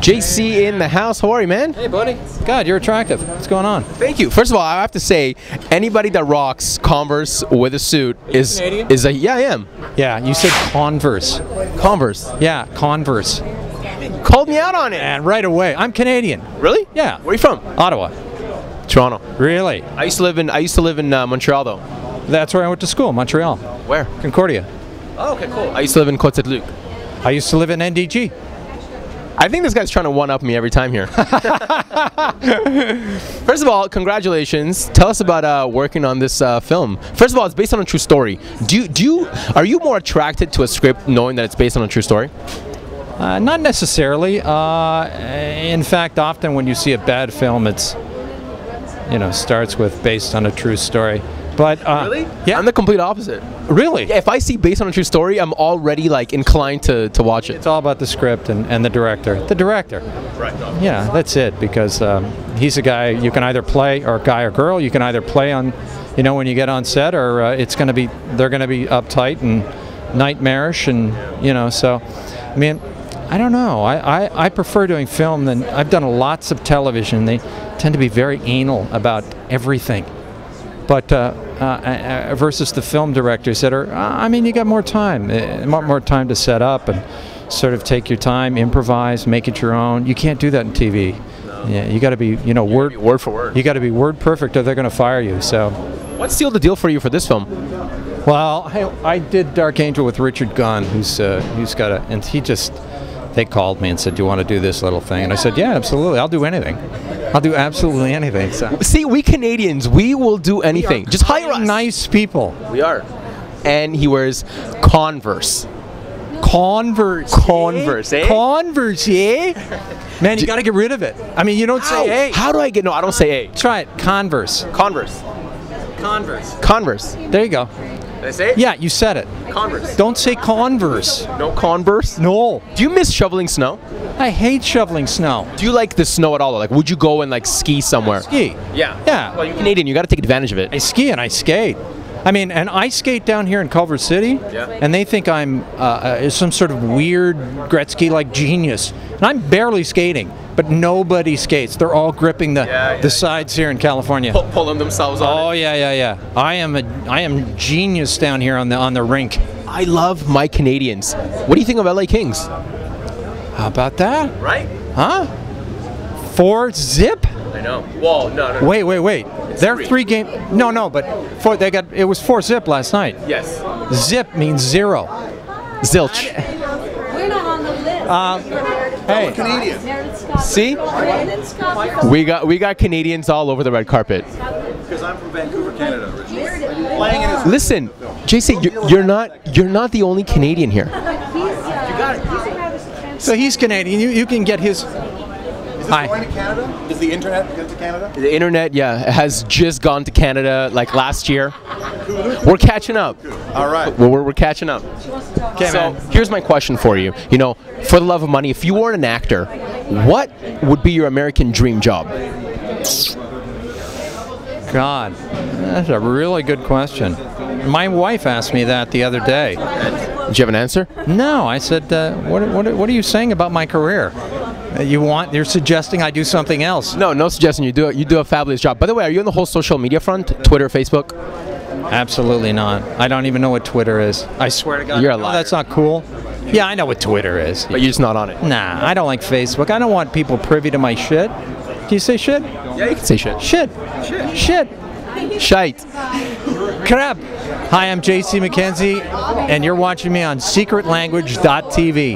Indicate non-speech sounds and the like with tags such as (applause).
JC in the house. How are you, man? Hey, buddy. God, you're attractive. What's going on? Thank you. First of all, I have to say, anybody that rocks Converse with a suit is Canadian? is a yeah, I am Yeah, you said Converse. Converse. Yeah, Converse. Called me out on it. And right away, I'm Canadian. Really? Yeah. Where are you from? Ottawa. Toronto. Really? I used to live in I used to live in uh, Montreal though. That's where I went to school, Montreal. Where? Concordia. Oh, okay, cool. I used to live in Côte Luc. I used to live in NDG. I think this guy's trying to one up me every time here. (laughs) First of all, congratulations. Tell us about uh, working on this uh, film. First of all, it's based on a true story. Do you, do you are you more attracted to a script knowing that it's based on a true story? Uh, not necessarily. Uh, in fact, often when you see a bad film, it's you know starts with based on a true story. But uh, Yeah. I'm the complete opposite. really? Yeah, if I see based on a true story, I'm already like inclined to, to watch it. It's all about the script and, and the director. The director. Right. Yeah, that's it. Because um, he's a guy you can either play, or guy or girl. You can either play on, you know, when you get on set, or uh, it's going to be they're going to be uptight and nightmarish, and you know. So, I mean, I don't know. I, I, I prefer doing film than I've done lots of television. They tend to be very anal about everything. But uh, uh, uh, versus the film directors that are, uh, I mean, you got more time, uh, more, time to set up and sort of take your time, improvise, make it your own. You can't do that in TV. Yeah, you got to be, you know, word Word for word. You got to be word perfect, or they're going to fire you. So, What's sealed the deal for you for this film? well, I, I did Dark Angel with Richard Gunn, who's uh, who's got a, and he just, they called me and said, "Do you want to do this little thing?" And I said, "Yeah, absolutely. I'll do anything. I'll do absolutely anything." So, See, we Canadians, we will do anything. Just hire us. nice people. We are. And he wears Converse. Converse. Converse, eh? Converse, eh? Man, you got to get rid of it. I mean, you don't How, say A. how do I get? No, I don't say A. Try it. Converse. Converse. Converse. Converse. There you go. Did I say it? Yeah, you said it. Converse. Don't say Converse. No Converse. No. Do you miss shoveling snow? I hate shoveling snow. Do you like the snow at all? Like, would you go and like ski somewhere? Ski. Yeah. Yeah. Well, you're Canadian. You got to take advantage of it. I ski and I skate. I mean, and I skate down here in Culver City, Yeah. and they think I'm uh, uh, some sort of weird Gretzky-like genius, and I'm barely skating. But nobody skates. They're all gripping the Yeah, yeah, the sides here in California. Pull, pulling themselves on. Oh yeah, yeah, yeah. I am a I am genius down here on the on the rink. I love my Canadians. What do you think of LA Kings? How about that? Right. Huh? Four zip? I know. Well, no, no. Wait, wait, wait. They're three. three game. No, no, but four. They got it was four zip last night. Yes. Zip means zero. Zilch. We're not on the list. Uh, Hey, See? We got we got Canadians all over the red carpet. Because I'm from Vancouver, Canada originally. Playing in his Listen, JC, you're, you're not you're not the only Canadian here. so he's Canadian. You you can get his. Is this Hi. going to Canada? Does the internet going to Canada? The internet, yeah, has just gone to Canada like last year. We're catching up. All right. We're, we're, we're catching up. Okay, So man. here's my question for you. You know, for the love of money, if you weren't an actor, what would be your American dream job? God, that's a really good question. My wife asked me that the other day. Did you have an answer? No, I said, uh, what, what, what are you saying about my career? Uh, You want? You're suggesting I do something else? No, no suggestion. You do it. You do a fabulous job. By the way, are you on the whole social media front? Twitter, Facebook? Absolutely not. I don't even know what Twitter is. I swear to God. You're a No, liar. that's not cool. Yeah, I know what Twitter is. But you're just not on it. Nah, I don't like Facebook. I don't want people privy to my shit. Do you say shit? Yeah, you can say shit. Shit. Shit. Shit. Shite. Crap. Hi, I'm JC MacKenzie, and you're watching me on secretlanguage.tv.